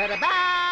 Ba-da-ba!